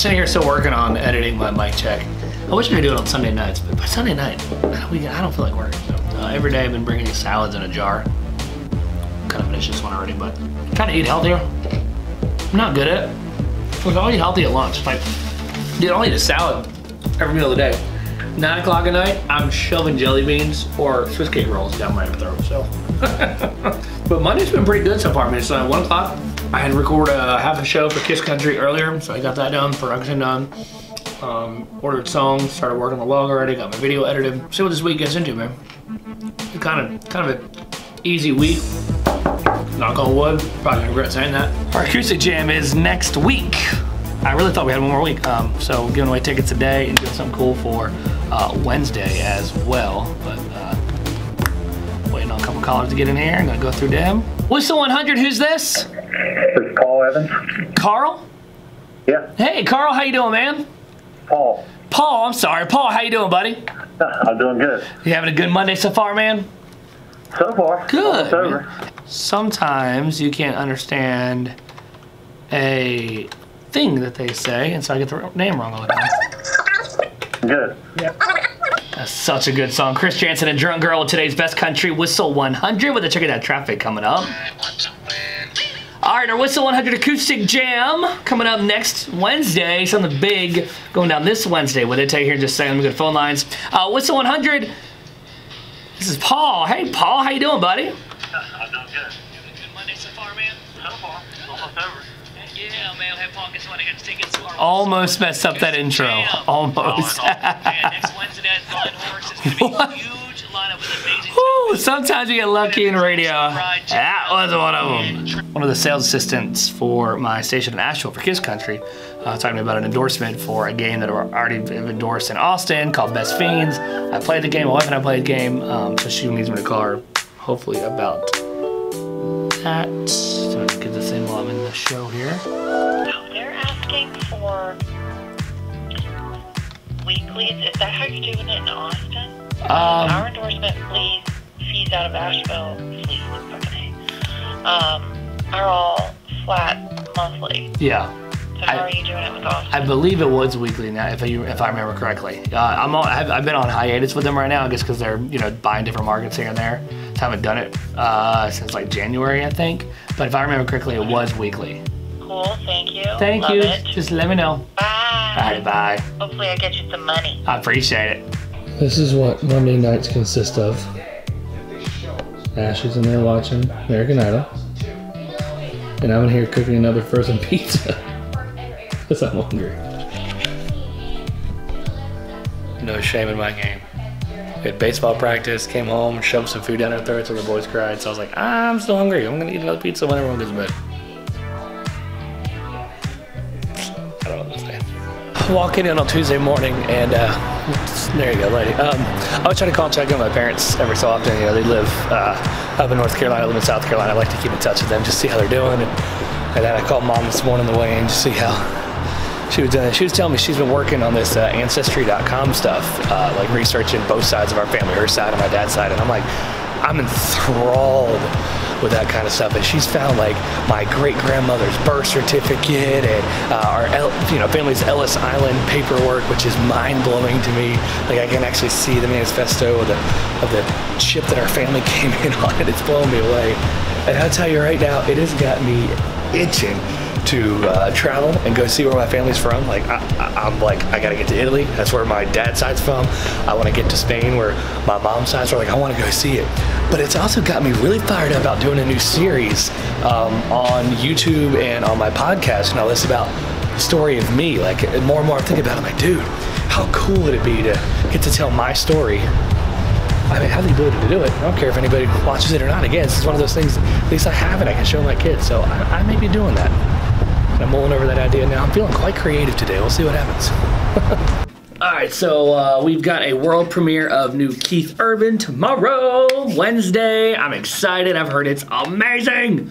sitting here still working on editing my mic check. I wish I could do it on Sunday nights, but by Sunday night, we, I don't feel like working. So, uh, every day I've been bringing salads in a jar. Kind of finished this one already, but trying to eat healthier. I'm not good at it. I'll eat healthy at lunch. Like, dude, I'll eat a salad every meal of the day. Nine o'clock at night, I'm shoving jelly beans or Swiss cake rolls down my throat. So, but Monday's been pretty good so far. I mean, it's one o'clock. I had to record a half a show for Kiss Country earlier, so I got that done, production done. Um, ordered songs, started working the log already, got my video edited. See what this week gets into, man. Kind of, kind of an easy week. Knock on wood. Probably regret saying that. Our acoustic jam is next week. I really thought we had one more week. Um, so giving away tickets today and doing something cool for uh, Wednesday as well. But uh, waiting on a couple callers to get in here. I'm gonna go through them. Whistle 100. Who's this? This is Paul Evans. Carl. Yeah, Hey, Carl. How you doing, man? Paul. Paul. I'm sorry. Paul. How you doing, buddy? I'm doing good. You having a good Monday so far, man? So far. Good, over. Sometimes you can't understand a thing that they say, and so I get the name wrong all the time. Good. Yeah. That's such a good song. Chris Janson and Drunk Girl with today's best country whistle 100 with a check of that traffic coming up. All right, our Whistle 100 acoustic jam coming up next Wednesday. Something big going down this Wednesday with it. Take here in just a second. Let me go to phone lines. Uh, Whistle 100. This is Paul. Hey, Paul. How you doing, buddy? I'm doing good. Good Monday so far, man. So far. Almost over. Yeah, man. Hey, Paul. Guess what? I got tickets to our Almost messed up that intro. Oh, Almost. Man, next Wednesday at Blind Horse is going to be huge lineup with amazing Whew, sometimes you get lucky in radio. That was one of them. One of the sales assistants for my station in Asheville for Kiss Country uh, talking about an endorsement for a game that I already endorsed in Austin called Best Fiends. I played the game, my wife and I played the game, um, so she needs me to call her hopefully about that. So let's get this in while I'm in the show here. They're asking for weeklies. Is that how you're doing it in Austin? Our Um, endorsement, please, fees out of Asheville, please, fucking A, um, are all flat monthly. yeah. So how I- are you doing it with Austin? I believe it was weekly now, if I, if I remember correctly. Uh, I'm on, I've, I've been on hiatus with them right now, I guess because they're you know buying different markets here and there. So I haven't done it uh, since like January, I think. But if I remember correctly, it was weekly. cool, thank you. Thank Love you. It. Just let me know. Bye. All right, bye. Hopefully I get you some money. I appreciate it. This is what Monday nights consist of. Ashley's in there watching American Idol. And I'm in here cooking another frozen pizza. Because I'm hungry. No shame in my game. We had baseball practice, came home, shoved some food down our throats till the boys cried. So I was like, I'm still hungry. I'm gonna eat another pizza when everyone goes to bed. Walking in on Tuesday morning, and uh, there you go, lady. Um, I was trying to call and check on my parents every so often. You know, they live uh, up in North Carolina, I live in South Carolina. I like to keep in touch with them, just see how they're doing. And, and then I called mom this morning on the way in to see how she was doing. She was telling me she's been working on this uh, Ancestry.com stuff, uh, like researching both sides of our family, her side and my dad's side. And I'm like, I'm enthralled with that kind of stuff. And she's found like my great grandmother's birth certificate and uh, our you know family's Ellis Island paperwork, which is mind blowing to me. Like I can actually see the manifesto of the of the ship that our family came in on, and it's blowing me away. And I'll tell you right now, it has got me itching to uh, travel and go see where my family's from. Like I, I'm like I gotta get to Italy. That's where my dad's side's from. I want to get to Spain where my mom's side's from. Like I want to go see it. But it's also got me really fired up about doing a new series um, on YouTube and on my podcast and all this about the story of me. Like more and more I'm thinking about it. I'm like, dude, how cool would it be to get to tell my story I mean, I have the ability to do it. I don't care if anybody watches it or not. Again, it's one of those things, at least I have it, I can show my kids. So I, I may be doing that. I'm mulling over that idea now. I'm feeling quite creative today. We'll see what happens. All right, so uh, we've got a world premiere of new Keith Urban tomorrow, Wednesday. I'm excited. I've heard it's amazing.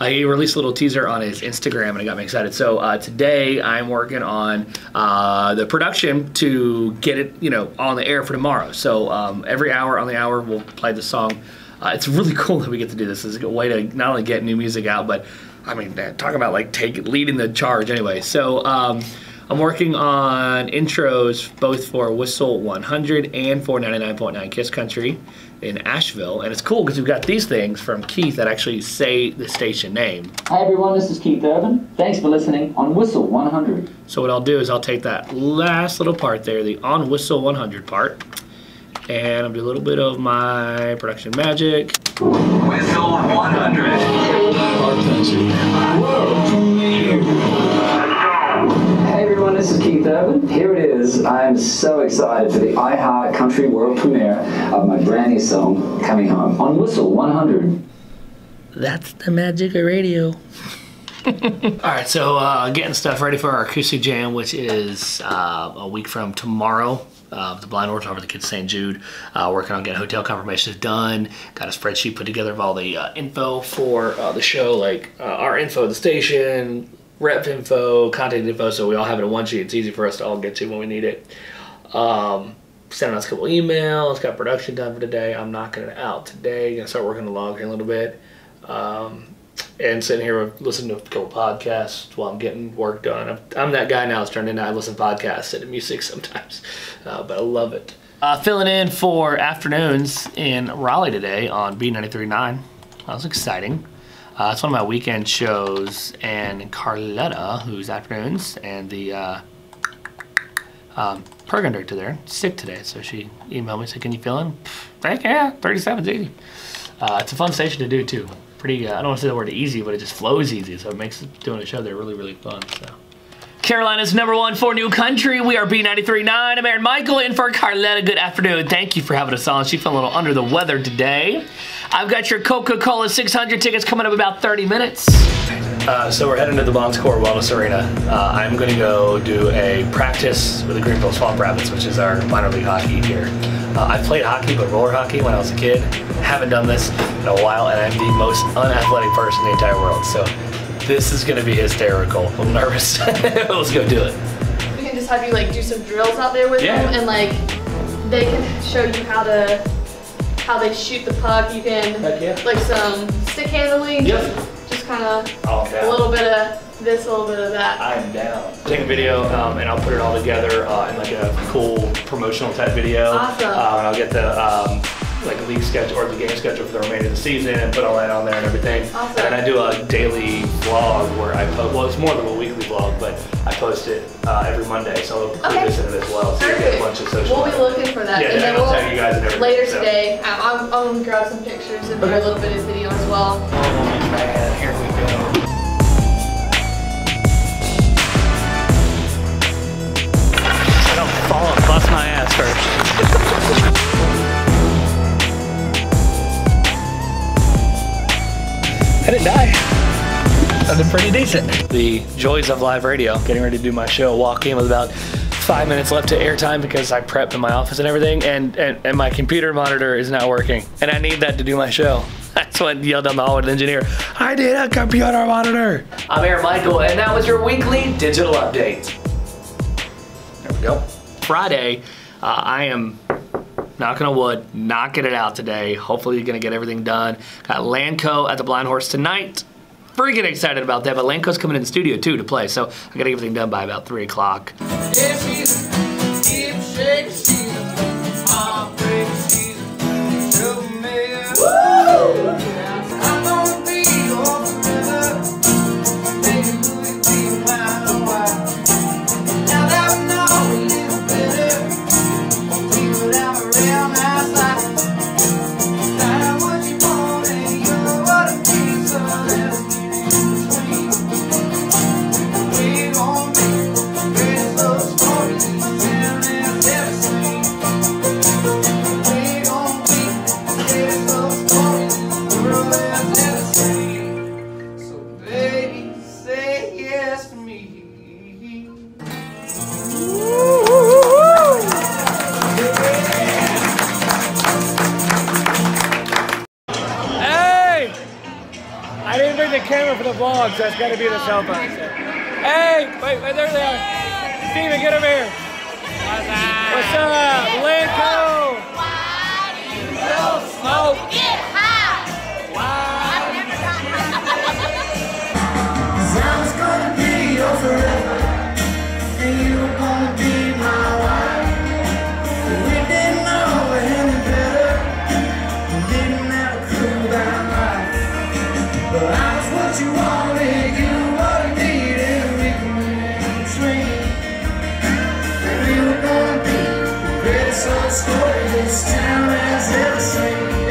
Uh, he released a little teaser on his Instagram and it got me excited. So uh, today I'm working on uh, the production to get it, you know, on the air for tomorrow. So um, every hour on the hour we'll play the song. Uh, it's really cool that we get to do this. It's a way to not only get new music out, but I mean, talk about like take leading the charge anyway. So um, I'm working on intros both for Whistle 100 and for 99.9 Kiss Country in Asheville, and it's cool because we've got these things from Keith that actually say the station name. Hi everyone, this is Keith Urban. Thanks for listening on Whistle 100. So what I'll do is I'll take that last little part there, the on Whistle 100 part, and I'll do a little bit of my production magic. Whistle 100. Hey everyone, this is Keith Urban. Here it is. I'm so excited for the iHeart Country World premiere of my brand new song, Coming Home, on Whistle 100. That's the magic of radio. All right, so uh, getting stuff ready for our acoustic jam, which is uh, a week from tomorrow. Uh, the Blind Horse over the Kids St. Jude, uh, working on getting hotel confirmations done. Got a spreadsheet put together of all the uh, info for uh, the show, like uh, our info at the station, rep info, contact info, so we all have it in one sheet. It's easy for us to all get to when we need it. Um, sending us a couple emails, got production done for today. I'm knocking it out today. Gonna start working the log here a little bit. Um, and sitting here listening to a couple podcasts while I'm getting work done. I'm, I'm that guy now. It's turned into I listen to podcasts and to music sometimes, uh, but I love it. Uh, filling in for afternoons in Raleigh today on B93.9. That was exciting. Uh, it's one of my weekend shows, and Carletta, who's afternoons, and the uh, um, program director there, sick today, so she emailed me, said, "Can you fill in?" Heck yeah, 37's easy. Uh, it's a fun station to do too pretty, uh, I don't want to say the word easy, but it just flows easy. So it makes doing a show there really, really fun. So. Carolina's number one for new country. We are B93.9. I'm Aaron Michael in for Carletta. Good afternoon. Thank you for having us on. She felt a little under the weather today. I've got your Coca-Cola 600 tickets coming up about 30 minutes. Uh, so we're heading to the Bon Secours Wellness Arena. Uh, I'm going to go do a practice with the Greenville Swamp Rabbits, which is our minor league hockey here. Uh, I played hockey, but roller hockey when I was a kid. Haven't done this in a while, and I'm the most unathletic person in the entire world. So this is going to be hysterical. I'm nervous. Let's go do it. We can just have you like do some drills out there with Yeah. them, and like they can show you how to how they shoot the puck. You can yeah. like some stick handling. Yep. Just, just kind of a little bit of this, a little bit of that. I'm down. Take a video um, and I'll put it all together uh, in like a cool promotional type video. Awesome. Uh, and I'll get the um, like league schedule or the game schedule for the remainder of the season and put all that on there and everything. Awesome. And I do a daily vlog where I post. Well, it's more than a weekly vlog, but I post it uh, every Monday, so I'll Okay. this in it as well. So you get a bunch of social. We'll be looking for that, Yeah, and then I'll we'll tag you guys and everything, later so. today. I'm, I'm, I'm gonna grab some pictures and do a little bit of video as well. Die. I did pretty decent. The joys of live radio. Getting ready to do my show. Walk in with about five minutes left to airtime because I prepped in my office and everything, and, and, and my computer monitor is not working. And I need that to do my show. That's what I yelled down the hallway to the engineer. I need a computer monitor. I'm Aaron Michael, and that was your weekly digital update. There we go. Friday, uh, I am knocking on wood, knocking it out today. Hopefully, you're gonna get everything done. Got Lanco at the Blind Horse tonight. Freaking excited about that, but Lanco's coming in the studio too to play, so I gotta get everything done by about three o'clock. Camera for the vlog, so it's gotta be the cell phone. Hey! Wait, wait, there they are. Steven, get over here. What's up? Lanco! Oh, Get high! I've story this town has ever seen.